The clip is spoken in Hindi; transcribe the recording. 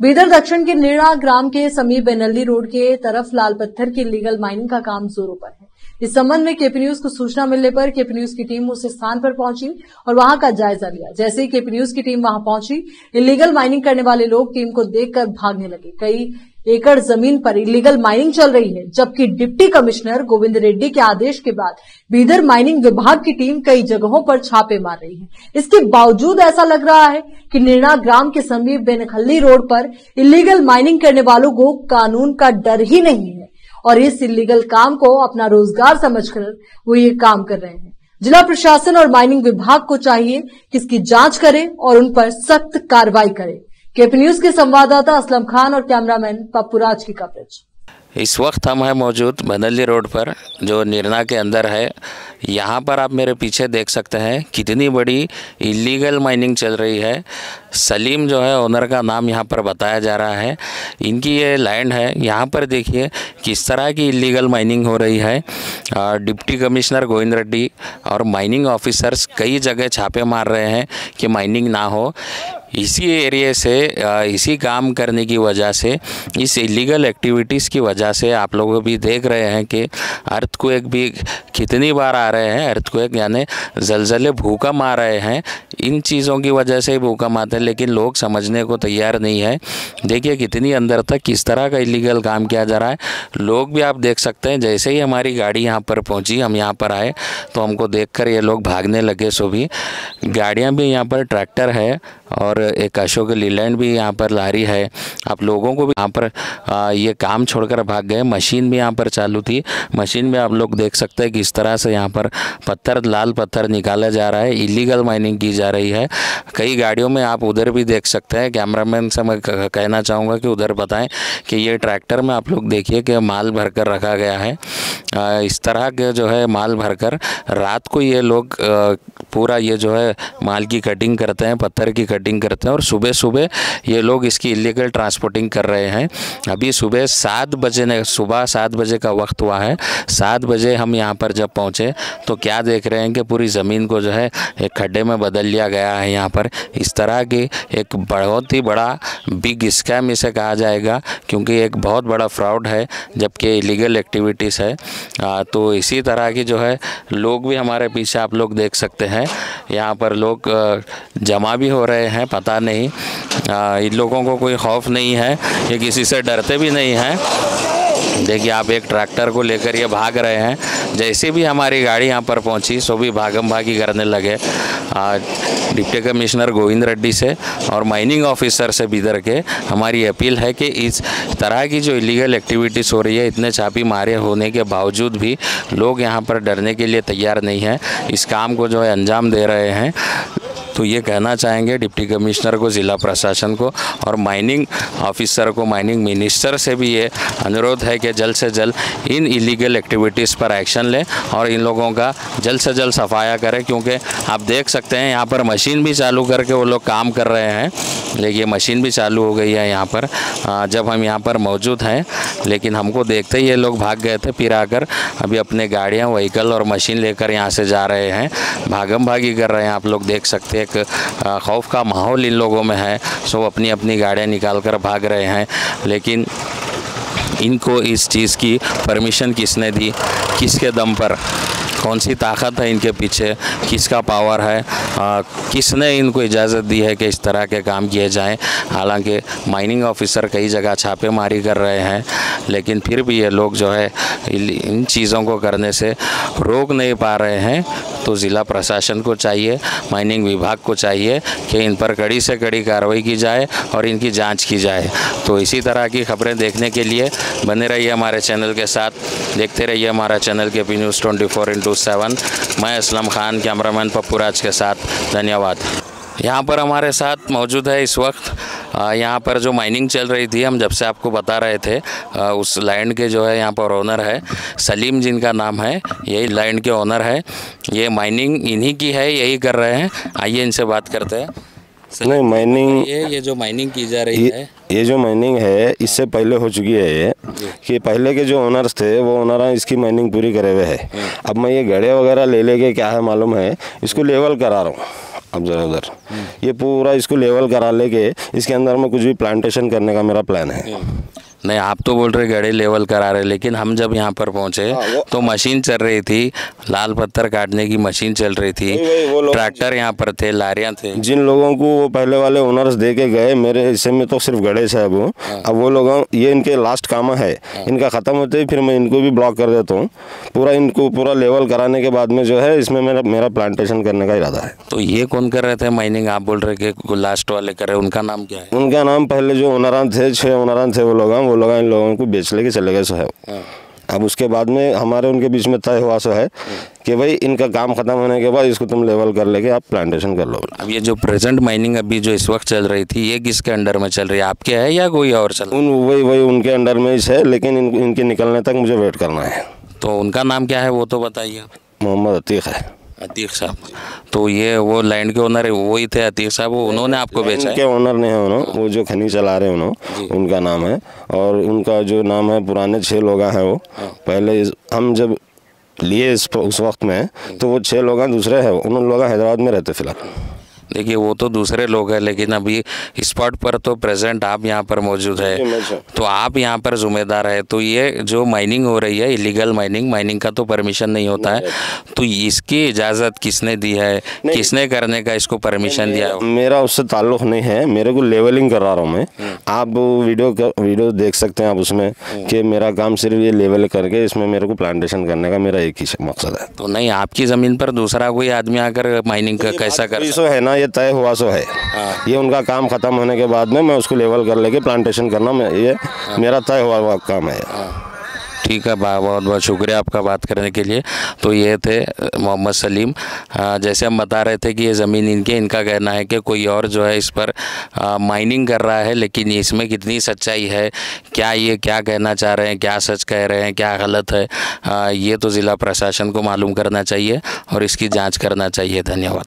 बीदर दक्षिण के निर्णा ग्राम के समीप बेनल्ली रोड के तरफ़ लाल पत्थर की लीगल माइनिंग का काम जोरों पर है। इस संबंध में केपी न्यूज़ को सूचना मिलने पर केपी न्यूज़ की टीम उस स्थान पर पहुँची और वहाँ का जायजा लिया। जैसे ही केपी न्यूज़ की टीम वहाँ पहुँची इलीगल माइनिंग करने वाले लोग टीम को देखकर भागने लगे। कई एकड़ ज़मीन पर इलीगल माइनिंग चल रही है, जबकि डिप्टी कमिश्नर गोविंद रेड्डी के आदेश के बाद बीदर माइनिंग विभाग की टीम कई जगहों पर छापे मार रही है। इसके बावजूद ऐसा लग रहा है कि निर्णा ग्राम के समीप बेनखल्ली रोड पर इलीगल माइनिंग करने वालों को कानून का डर ही नहीं है और इस इलीगल काम को अपना रोज़गार समझकर वो ये काम कर रहे हैं। जिला प्रशासन और माइनिंग विभाग को चाहिए कि इसकी जाँच करे और उन पर सख्त कार्रवाई करे। केपी न्यूज़ के संवाददाता असलम खान और कैमरामैन पप्पूराज की कवरेज इस वक्त हम हैं मौजूद बनल्ली रोड पर, जो निर्णा के अंदर है। यहाँ पर आप मेरे पीछे देख सकते हैं कितनी बड़ी इलीगल माइनिंग चल रही है। सलीम जो है ओनर का नाम यहाँ पर बताया जा रहा है। इनकी ये लैंड है। यहाँ पर देखिए किस तरह की इलीगल माइनिंग हो रही है। डिप्टी कमिश्नर गोविंद रेड्डी और माइनिंग ऑफिसर्स कई जगह छापे मार रहे हैं कि माइनिंग ना हो। इसी एरिए से इसी काम करने की वजह से, इस इलीगल एक्टिविटीज़ की वजह से आप लोग भी देख रहे हैं कि अर्थ को एक भी कितनी बार आ रहे हैं। अर्थ को एक यानी जलजले भूकंप आ रहे हैं। इन चीज़ों की वजह से भूकंप आते हैं लेकिन लोग समझने को तैयार नहीं है। देखिए कितनी अंदर तक किस तरह का इलीगल काम किया जा रहा है। लोग भी आप देख सकते हैं जैसे ही हमारी गाड़ी यहाँ पर पहुँची हम यहाँ पर आए तो हमको देख ये लोग भागने लगे सो भी गाड़ियाँ भी यहाँ पर ट्रैक्टर है और एक अशोक लीलैंड भी यहाँ पर लारी है। आप लोगों को भी यहाँ पर आ, ये काम छोड़कर भाग गए। मशीन भी यहाँ पर चालू थी। मशीन में आप लोग देख सकते हैं किस तरह से यहाँ पर पत्थर लाल पत्थर निकाला जा रहा है। इलीगल माइनिंग की जा रही है। कई गाड़ियों में आप उधर भी देख सकते हैं। कैमरामैन से मैं कहना चाहूँगा कि उधर बताएँ कि ये ट्रैक्टर में आप लोग देखिए कि माल भर कर रखा गया है। इस तरह के जो है माल भरकर रात को ये लोग पूरा ये जो है माल की कटिंग करते हैं, पत्थर की कटिंग करते हैं और सुबह सुबह ये लोग इसकी इलीगल ट्रांसपोर्टिंग कर रहे हैं। अभी सुबह सात बजे ने, सुबह सात बजे का वक्त हुआ है। सात बजे हम यहाँ पर जब पहुँचे तो क्या देख रहे हैं कि पूरी ज़मीन को जो है एक खड्डे में बदल लिया गया है यहाँ पर। इस तरह की एक बहुत ही बड़ा बिग स्कैम इसे कहा जाएगा क्योंकि एक बहुत बड़ा फ्रॉड है जबकि इलीगल एक्टिविटीज़ है। आ, तो इसी तरह की जो है लोग भी हमारे पीछे आप लोग देख सकते हैं। यहाँ पर लोग जमा भी हो रहे हैं पता नहीं। आ, इन लोगों को कोई खौफ नहीं है ये किसी से डरते भी नहीं हैं। देखिए, आप एक ट्रैक्टर को लेकर ये भाग रहे हैं। जैसे भी हमारी गाड़ी यहाँ पर पहुँची, सो भी भागम भागी करने लगे। डिप्टी कमिश्नर गोविंद रेड्डी से और माइनिंग ऑफिसर से बिदर के हमारी अपील है कि इस तरह की जो इलीगल एक्टिविटीज़ हो रही है, इतने छापी मारे होने के बावजूद भी लोग यहाँ पर डरने के लिए तैयार नहीं हैं। इस काम को जो है अंजाम दे रहे हैं। तो ये कहना चाहेंगे डिप्टी कमिश्नर को, ज़िला प्रशासन को और माइनिंग ऑफिसर को, माइनिंग मिनिस्टर से भी ये अनुरोध है कि जल्द से जल्द इन इलीगल एक्टिविटीज़ पर एक्शन लें और इन लोगों का जल्द से जल्द सफाया करें, क्योंकि आप देख सकते हैं यहाँ पर मशीन भी चालू करके वो लोग काम कर रहे हैं देखिए मशीन भी चालू हो गई है यहाँ पर। जब हम यहाँ पर मौजूद हैं, लेकिन हमको देखते ही ये लोग भाग गए थे, फिर आकर अभी अपने गाड़ियाँ, व्हीकल और मशीन लेकर यहाँ से जा रहे हैं, भागम भागी कर रहे हैं आप लोग देख सकते हैं एक खौफ का माहौल इन लोगों में है। सो अपनी अपनी गाड़ियाँ निकाल कर भाग रहे हैं। लेकिन इनको इस चीज़ की परमिशन किसने दी? किसके दम पर? कौन सी ताकत है इनके पीछे? किसका पावर है? आ, किसने इनको इजाज़त दी है कि इस तरह के काम किए जाएँ? हालाँकि माइनिंग ऑफिसर कई जगह छापेमारी कर रहे हैं लेकिन फिर भी ये लोग जो है इन चीज़ों को करने से रोक नहीं पा रहे हैं। तो ज़िला प्रशासन को चाहिए, माइनिंग विभाग को चाहिए कि इन पर कड़ी से कड़ी कार्रवाई की जाए और इनकी जाँच की जाए। तो इसी तरह की खबरें देखने के लिए बने रहिए हमारे चैनल के साथ। देखते रहिए हमारा channel K P news twenty four into seven मैं असलम खान, कैमरामैन पप्पू राज के साथ। धन्यवाद। यहाँ पर हमारे साथ मौजूद है इस वक्त यहाँ पर जो माइनिंग चल रही थी हम जब से आपको बता रहे थे उस लैंड के जो है यहाँ पर ओनर है सलीम जिनका नाम है यही लैंड के ओनर है। ये माइनिंग इन्हीं की है यही कर रहे हैं। आइए इनसे बात करते हैं। नहीं माइनिंग ये ये जो माइनिंग की जा रही है। ये जो माइनिंग है इससे पहले हो चुकी है ये कि पहले के जो ओनर्स थे वो ओनर इसकी माइनिंग पूरी करे हुए है। हाँ। अब मैं ये गड़े वगैरह ले लेके क्या है मालूम है इसको लेवल करा रहा हूँ। अब जरा उधर ये पूरा इसको लेवल करा लेके इसके अंदर में कुछ भी प्लांटेशन करने का मेरा प्लान है। नहीं आप तो बोल रहे गड़े लेवल करा रहे लेकिन हम जब यहाँ पर पहुँचे हाँ, तो मशीन चल रही थी लाल पत्थर काटने की मशीन चल रही थी ट्रैक्टर यहाँ पर थे लारियाँ थे। जिन लोगों को वो पहले वाले ओनर्स दे के गए मेरे हिस्से में तो सिर्फ़ गणेश है। वो अब वो लोग ये इनके लास्ट काम है। इनका ख़त्म होते ही फिर मैं इनको भी ब्लॉक कर देता हूँ। पूरा इनको पूरा लेवल कराने के बाद में जो है इसमें मेरा मेरा प्लांटेशन करने का इरादा है। तो ये कौन कर रहे थे माइनिंग आप बोल रहे कि लास्ट वाले कर रहे उनका नाम क्या है? उनका नाम पहले जो ओनरान थे छः ओनरान थे वो लोग वो लोग इन लोगों को बेच लेके चले गए सो है। अब उसके बाद में हमारे उनके बीच में तय हुआ सो है कि भाई इनका काम खत्म होने के बाद इसको तुम लेवल कर लेके आप प्लांटेशन कर लो। अब ये जो प्रेजेंट माइनिंग अभी जो इस वक्त चल रही थी ये किसके अंडर में चल रही है? आपके है या कोई और चल उन वही वही उनके अंडर में ही है लेकिन इन, इनके निकलने तक मुझे वेट करना है। तो उनका नाम क्या है वो तो बताइए। मोहम्मद अतीक है। अतीक साहब। तो ये वो लैंड के ओनर है वही थे अतीक साहब वो उन्होंने आपको बेचा के है ओनर नहीं है उन्होंने वो जो खनी चला रहे हैं उन्होंने उनका नाम है। और उनका जो नाम है पुराने छः लोग हैं वो। पहले हम जब लिए इस उस वक्त में तो वो छः लोग दूसरे हैं उन लोग हैदराबाद में रहते फ़िलहाल। देखिए वो तो दूसरे लोग हैं लेकिन अभी स्पॉट पर तो प्रेजेंट आप यहाँ पर मौजूद है। तो आप यहाँ पर जुम्मेदार है। तो ये जो माइनिंग हो रही है इलीगल माइनिंग माइनिंग का तो परमिशन नहीं होता है। तो इसकी इजाज़त किसने दी है? किसने करने का इसको परमिशन दिया है? मेरा उससे ताल्लुक नहीं है मेरे को लेवलिंग करा रहा हूँ मैं। आप वीडियो वीडियो देख सकते हैं आप उसमें कि मेरा काम सिर्फ़ ये लेवल करके इसमें मेरे को प्लांटेशन करने का मेरा एक ही मकसद है। तो नहीं आपकी ज़मीन पर दूसरा कोई आदमी आकर माइनिंग का कैसा कर अभी है ना ये तय हुआ सो है। ये उनका काम खत्म होने के बाद में मैं उसको लेवल कर लेके प्लांटेशन करना मैं ये मेरा तय हुआ हुआ काम है। ठीक है बा- बहुत बहुत शुक्रिया आपका बात करने के लिए। तो ये थे मोहम्मद सलीम। जैसे हम बता रहे थे कि ये ज़मीन इनके इनका कहना है कि कोई और जो है इस पर माइनिंग कर रहा है लेकिन इसमें कितनी सच्चाई है? क्या ये क्या कहना चाह रहे हैं? क्या सच कह रहे हैं? क्या गलत है? ये तो ज़िला प्रशासन को मालूम करना चाहिए और इसकी जाँच करना चाहिए। धन्यवाद।